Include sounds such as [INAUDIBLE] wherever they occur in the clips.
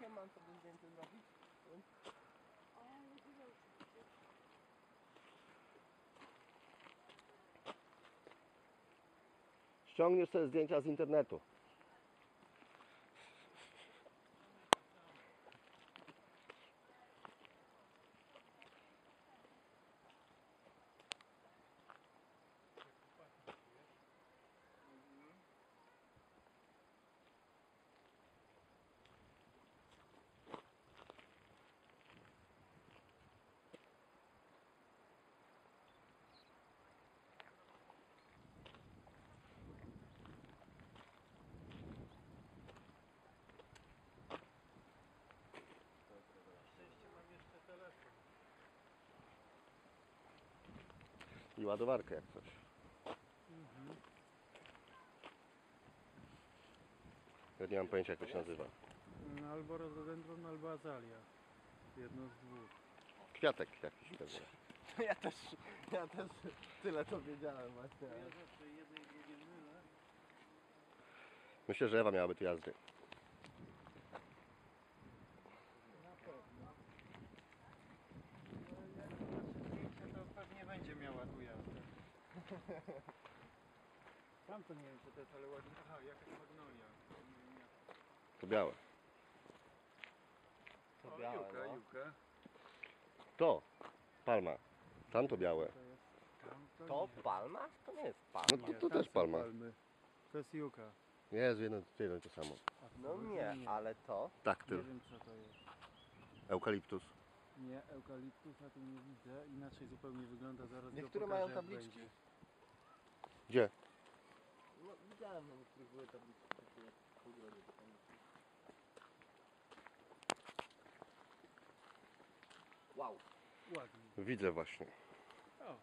Tomkiem mam sobie zdjęcie zrobić. Ściągniesz sobie zdjęcia z internetu. I ładowarkę jak coś. Ja nie mam pojęcia jak to się nazywa. No, albo rododendron, albo azalia. Jedno z dwóch. Kwiatek jakiś pewnie. [LAUGHS] Ja też, ja też tyle to wiedziałem właśnie. ale-. Myślę, że Ewa miałaby tu jazdy. Na pewno. No, jak zobaczy zdjęcie, to pewnie będzie miała tu jazdę. Tam to nie wiem, co to jest, ale ładnie. Aha, jakaś magnolia. Nie wiem jak. To białe. To O, białe, Juka, no. juka. To palma. Tam to białe. To jest. Tam to, To nie. palma? To nie jest No palma. to, to tam też są palma. palmy. To jest juka. Jest jedno, jedno i to samo. A No nie, ale to. Tak, Nie ty. wiem, co to jest. Eukaliptus. Nie, eukaliptusa tu nie widzę. Inaczej zupełnie wygląda. Zaraz go Niektóre pokażę, mają jak tabliczki. Gdzie? No, widziałem, że niektórych były takie. Wow. Ładnie. Widzę właśnie. O,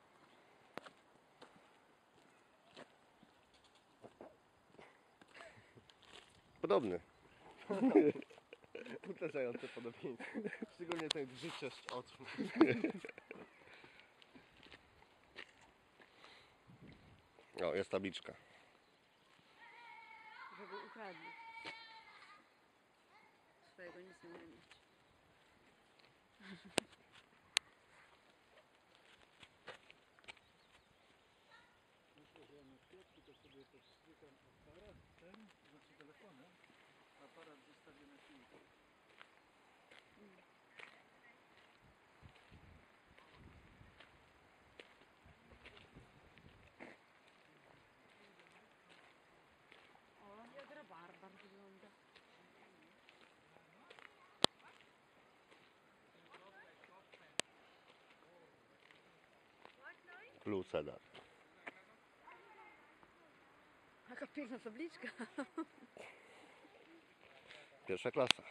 Podobny. [LAUGHS] Uderzające podobieństwo. Szczególnie ten grzyciość oczu. [LAUGHS] O, jest tabliczka. Żeby ukradli. Swojego nic nie umiem mieć. myślę, że ja na kwiatki to sobie podstrykam aparat, ten, znaczy telefonem. Aparat zostawię na chwilkę. Lucedar. Jaka piękna tabliczka. Pierwsza klasa.